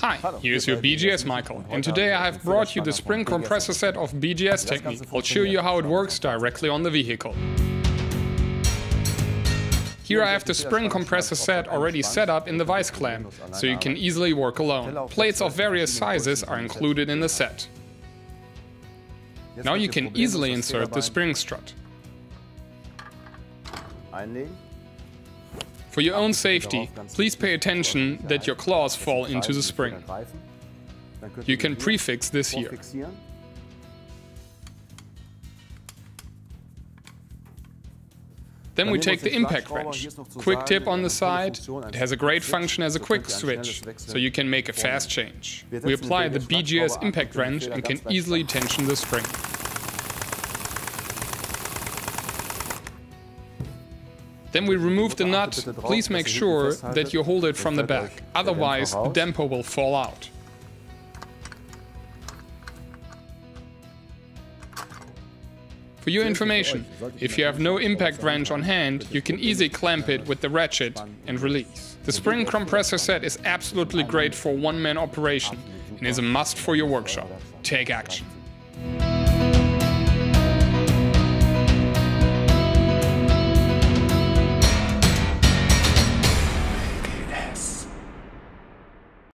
Hi, here's your BGS Michael, and today I have brought you the spring compressor set of BGS technic. I'll show you how it works directly on the vehicle. Here I have the spring compressor set already set up in the vice clamp, so you can easily work alone. Plates of various sizes are included in the set. Now you can easily insert the spring strut. For your own safety, please pay attention that your claws fall into the spring. You can prefix this here. Then we take the impact wrench. Quick tip on the side, it has a great function as a quick switch, so you can make a fast change. We apply the BGS impact wrench and can easily tension the spring. Then we remove the nut. Please make sure that you hold it from the back, otherwise the damper will fall out. For your information, if you have no impact wrench on hand, you can easily clamp it with the ratchet and release. The spring compressor set is absolutely great for one-man operation and is a must for your workshop. Take action.